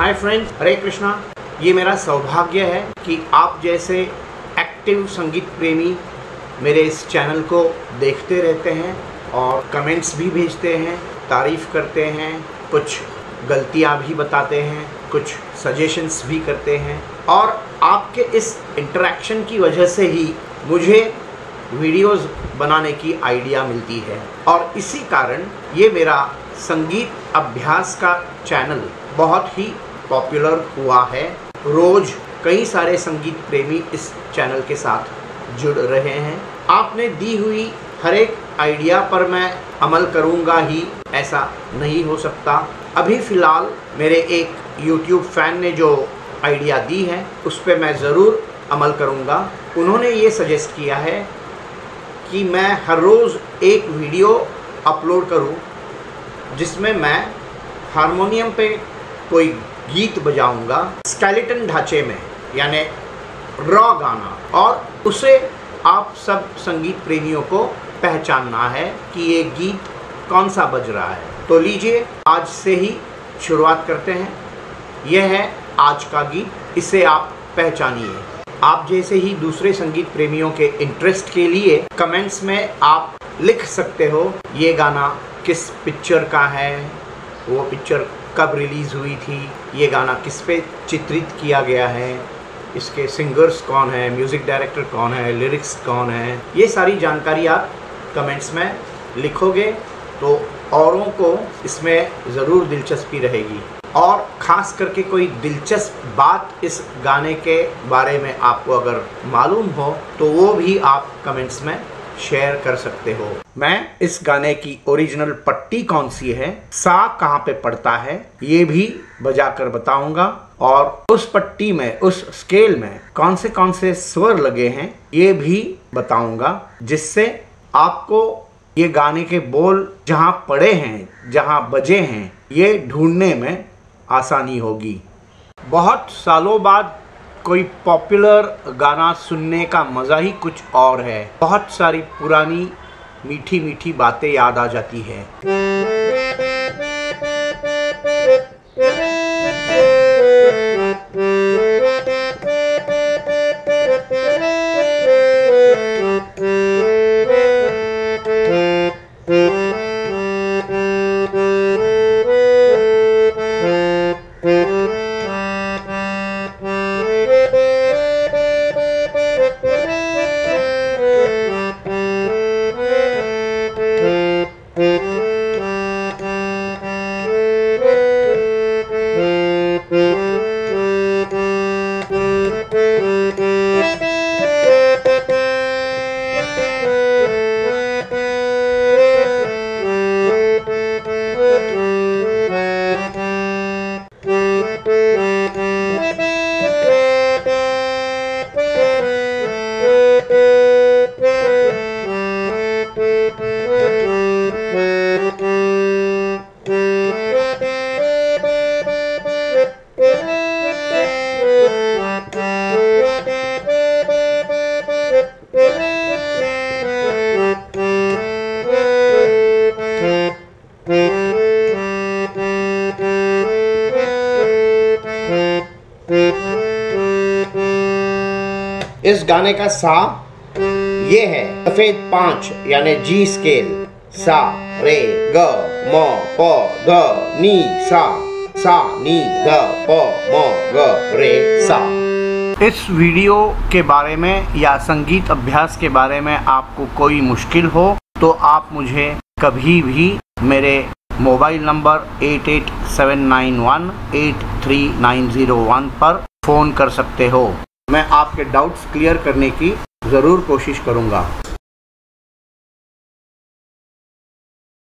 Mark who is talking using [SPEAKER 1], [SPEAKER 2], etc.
[SPEAKER 1] Hi friends हरे कृष्णा ये मेरा सौभाग्य है कि आप जैसे एक्टिव संगीत प्रेमी मेरे इस चैनल को देखते रहते हैं और कमेंट्स भी भेजते हैं, तारीफ़ करते हैं, कुछ गलतियाँ भी बताते हैं, कुछ सजेशंस भी करते हैं। और आपके इस इंटरेक्शन की वजह से ही मुझे वीडियोस बनाने की आइडिया मिलती है। और इसी कारण ये मेरा संगीत अभ्यास का चैनल बहुत ही पॉपुलर हुआ है। रोज़ कई सारे संगीत प्रेमी इस चैनल के साथ जुड़ रहे हैं। आपने दी हुई हर एक आइडिया पर मैं अमल करूँगा ही, ऐसा नहीं हो सकता। अभी फ़िलहाल मेरे एक YouTube फ़ैन ने जो आइडिया दी है, उस पर मैं ज़रूर अमल करूँगा। उन्होंने ये सजेस्ट किया है कि मैं हर रोज़ एक वीडियो अपलोड करूँ, जिसमें मैं हारमोनियम पे कोई गीत बजाऊँगा। स्केलेटन ढांचे में, यानी रॉ गाना। और उसे आप सब संगीत प्रेमियों को पहचानना है कि ये गीत कौन सा बज रहा है। तो लीजिए, आज से ही शुरुआत करते हैं। यह है आज का गीत, इसे आप पहचानिए। आप जैसे ही दूसरे संगीत प्रेमियों के इंटरेस्ट के लिए कमेंट्स में आप लिख सकते हो, ये गाना किस पिक्चर का है, वो पिक्चर कब रिलीज़ हुई थी, ये गाना किस पे चित्रित किया गया है, इसके सिंगर्स कौन है, म्यूज़िक डायरेक्टर कौन है, लिरिक्स कौन है, ये सारी जानकारी आप कमेंट्स में लिखोगे तो औरों को इसमें ज़रूर दिलचस्पी रहेगी। और ख़ास करके कोई दिलचस्प बात इस गाने के बारे में आपको अगर मालूम हो तो वो भी आप कमेंट्स में शेयर कर सकते हो। मैं इस गाने की ओरिजिनल पट्टी कौन सी है, सा कहाँ पे पड़ता है, ये भी बजा कर बताऊँगा। और उस पट्टी में, उस स्केल में कौन से कौन से स्वर लगे हैं, ये भी बताऊँगा, जिससे आपको ये गाने के बोल जहाँ पड़े हैं, जहाँ बजे हैं, ये ढूँढने में आसानी होगी। बहुत सालों बाद कोई पॉपुलर गाना सुनने का मज़ा ही कुछ और है। बहुत सारी पुरानी मीठी मीठी बातें याद आ जाती है। इस गाने का सा ये है, सफ़ेद पाँच, यानी जी स्केल सा, रे, ग, म, प, ध, नी, सा सा, नी, ध, प, म, ग, रे, सा। इस वीडियो के बारे में या संगीत अभ्यास के बारे में आपको कोई मुश्किल हो तो आप मुझे कभी भी मेरे mobile number eight eight seven nine one eight three nine zero one पर फ़ोन कर सकते हो मैं आपके डाउट्स क्लियर करने की ज़रूर कोशिश करूँगा